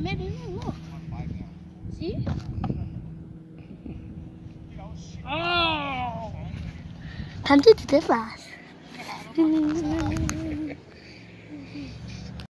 I made it in. Look. See? Oh! Time to do the flash.